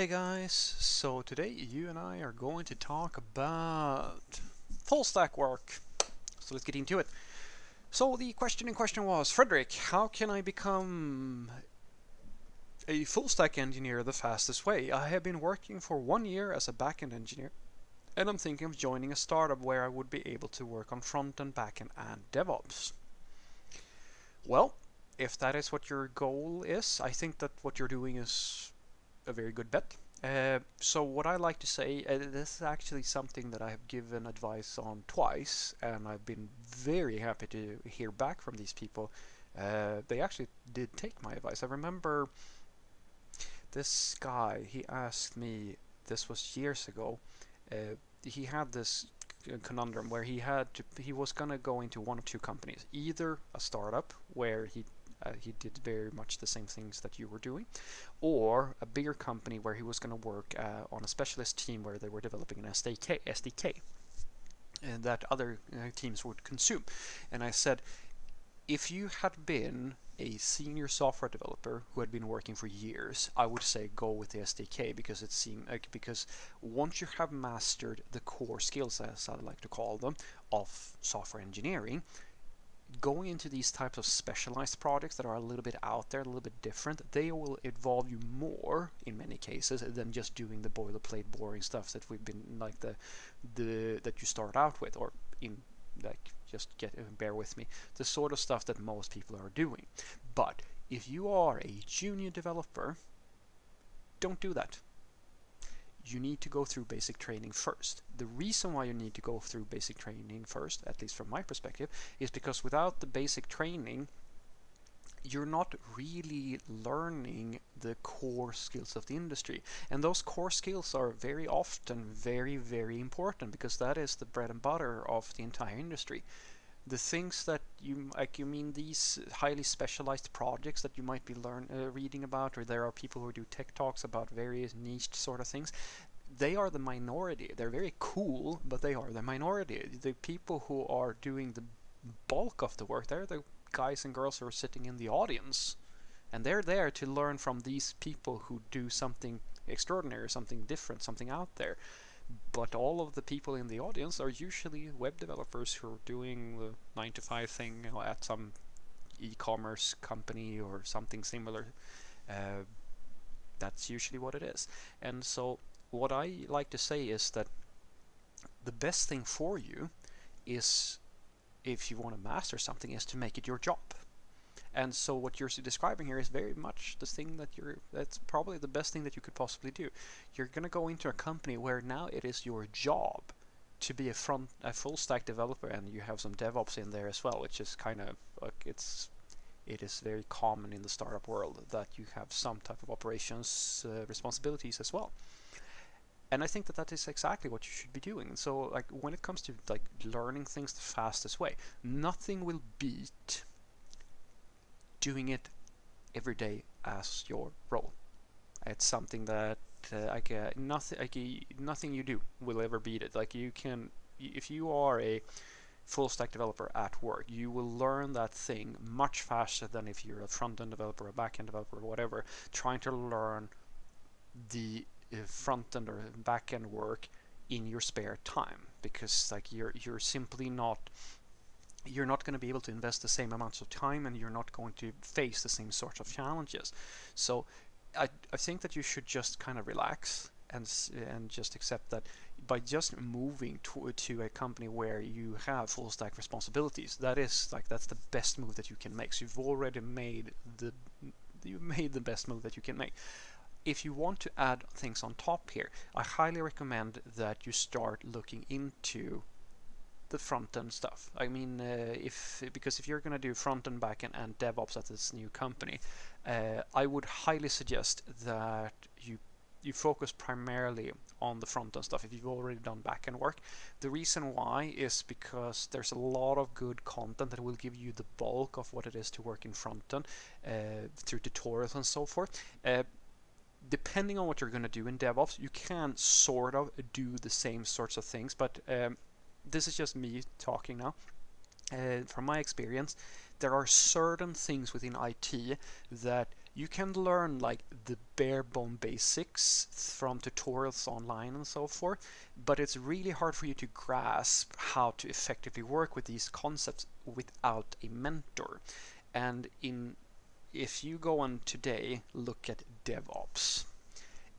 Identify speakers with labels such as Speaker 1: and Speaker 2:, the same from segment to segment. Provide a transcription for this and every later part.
Speaker 1: Hey guys, so today you and I are going to talk about full stack work. So let's get into it. So the question in question was, Fredrik, how can I become a full stack engineer the fastest way? I have been working for one year as a backend engineer and I'm thinking of joining a startup where I would be able to work on front end, backend and DevOps. Well, if that is what your goal is, I think that what you're doing is a very good bet. Uh, so what I like to say, uh, this is actually something that I have given advice on twice, and I've been very happy to hear back from these people. Uh, they actually did take my advice. I remember this guy, he asked me, this was years ago, uh, he had this conundrum where he had to, he was gonna go into one of two companies, either a startup where he uh, he did very much the same things that you were doing, or a bigger company where he was going to work uh, on a specialist team where they were developing an SDK, SDK and that other uh, teams would consume. And I said, if you had been a senior software developer who had been working for years, I would say go with the SDK because it seemed like because once you have mastered the core skills, as I like to call them, of software engineering, going into these types of specialized projects that are a little bit out there, a little bit different, they will involve you more in many cases than just doing the boilerplate boring stuff that we've been like the the that you start out with or in like just get uh, bear with me the sort of stuff that most people are doing. But if you are a junior developer don't do that you need to go through basic training first. The reason why you need to go through basic training first, at least from my perspective, is because without the basic training, you're not really learning the core skills of the industry. And those core skills are very often very, very important because that is the bread and butter of the entire industry the things that you like you mean these highly specialized projects that you might be learn uh, reading about or there are people who do tech talks about various niche sort of things they are the minority. They're very cool but they are the minority. The people who are doing the bulk of the work they're the guys and girls who are sitting in the audience and they're there to learn from these people who do something extraordinary something different something out there but all of the people in the audience are usually web developers who are doing the 9 to 5 thing at some e-commerce company or something similar. Uh, that's usually what it is. And so what I like to say is that the best thing for you is if you want to master something is to make it your job. And so what you're describing here is very much the thing that you're, that's probably the best thing that you could possibly do. You're going to go into a company where now it is your job to be a front, a full stack developer and you have some DevOps in there as well, which is kind of like it's, it is very common in the startup world that you have some type of operations uh, responsibilities as well and I think that that is exactly what you should be doing. So, like when it comes to like learning things the fastest way, nothing will beat doing it every day as your role. It's something that uh, like uh, nothing like nothing you do will ever beat it. Like you can if you are a full stack developer at work, you will learn that thing much faster than if you're a front end developer, a back end developer, or whatever, trying to learn the uh, front end or back end work in your spare time because like you're you're simply not you're not going to be able to invest the same amounts of time and you're not going to face the same sorts of challenges. So I, I think that you should just kind of relax and and just accept that by just moving to, to a company where you have full stack responsibilities, that is like that's the best move that you can make. So you've already made the you made the best move that you can make. If you want to add things on top here, I highly recommend that you start looking into the front end stuff. I mean, uh, if because if you're going to do front end, back end, and DevOps at this new company, uh, I would highly suggest that you you focus primarily on the front end stuff if you've already done back end work. The reason why is because there's a lot of good content that will give you the bulk of what it is to work in front end uh, through tutorials and so forth. Uh, depending on what you're going to do in DevOps, you can sort of do the same sorts of things, but um, this is just me talking now. Uh, from my experience, there are certain things within IT that you can learn like the bare bone basics from tutorials online and so forth, but it's really hard for you to grasp how to effectively work with these concepts without a mentor. And in if you go on today, look at DevOps,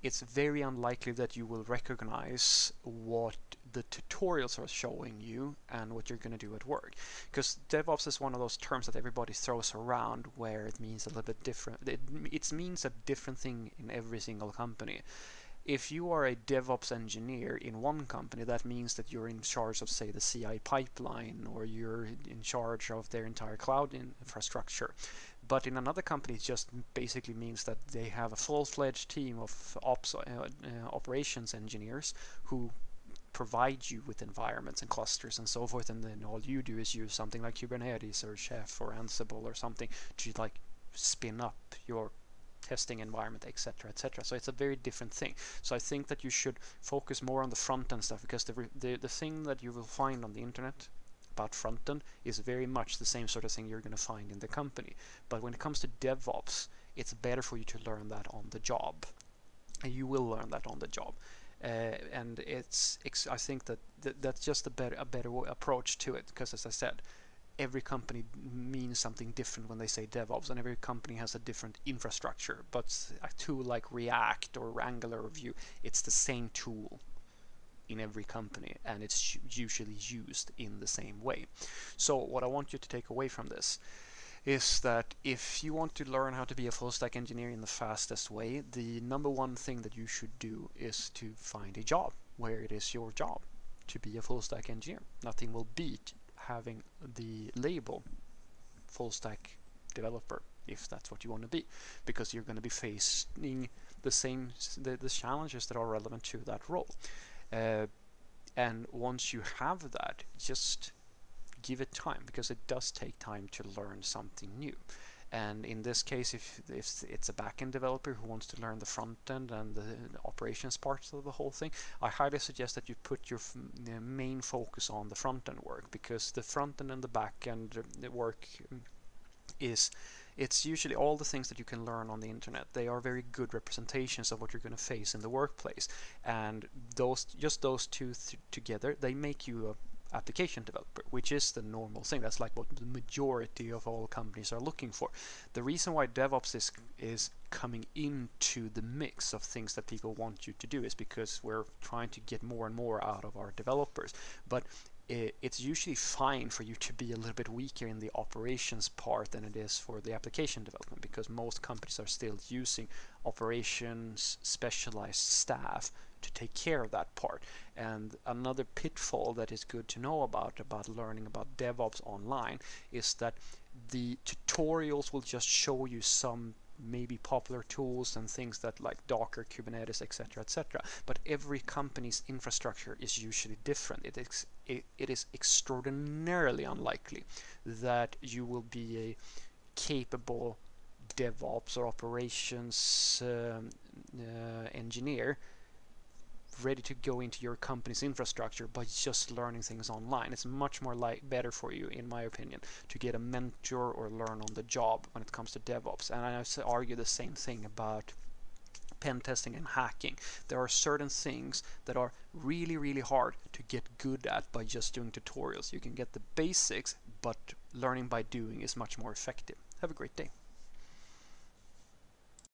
Speaker 1: it's very unlikely that you will recognize what the tutorials are showing you and what you're going to do at work. Because DevOps is one of those terms that everybody throws around where it means a little bit different. It, it means a different thing in every single company. If you are a DevOps engineer in one company, that means that you're in charge of, say, the CI pipeline or you're in charge of their entire cloud infrastructure. But in another company, it just basically means that they have a full-fledged team of ops, uh, uh, operations engineers who provide you with environments and clusters and so forth and then all you do is use something like Kubernetes or Chef or Ansible or something to like spin up your testing environment etc etc so it's a very different thing. So I think that you should focus more on the front end stuff because the, the, the thing that you will find on the internet about front end is very much the same sort of thing you're going to find in the company. But when it comes to DevOps it's better for you to learn that on the job. And you will learn that on the job uh, and it's, it's I think that th that's just a better a better approach to it because as I said every company means something different when they say DevOps and every company has a different infrastructure but a tool like React or Angular or Vue it's the same tool in every company and it's usually used in the same way. So what I want you to take away from this is that if you want to learn how to be a full stack engineer in the fastest way, the number one thing that you should do is to find a job where it is your job to be a full stack engineer. Nothing will beat having the label full stack developer if that's what you want to be because you're going to be facing the same the, the challenges that are relevant to that role uh, and once you have that just give it time because it does take time to learn something new. And in this case, if, if it's a backend developer who wants to learn the front end and the, operations parts of the whole thing, I highly suggest that you put your main focus on the front end work because the front end and the back end uh, work is it's usually all the things that you can learn on the internet. They are very good representations of what you're going to face in the workplace, and those just those two th together they make you a application developer, which is the normal thing. That's like what the majority of all companies are looking for. The reason why DevOps is is coming into the mix of things that people want you to do is because we're trying to get more and more out of our developers. But it's usually fine for you to be a little bit weaker in the operations part than it is for the application development because most companies are still using operations specialized staff to take care of that part. And another pitfall that is good to know about about learning about DevOps online is that the tutorials will just show you some maybe popular tools and things that like Docker, Kubernetes, etc., etc. But every company's infrastructure is usually different. It is, it, it is extraordinarily unlikely that you will be a capable DevOps or operations um, uh, engineer ready to go into your company's infrastructure by just learning things online. It's much more like better for you, in my opinion, to get a mentor or learn on the job when it comes to DevOps. And I argue the same thing about pen testing and hacking. There are certain things that are really, really hard to get good at by just doing tutorials. You can get the basics, but learning by doing is much more effective. Have a great day.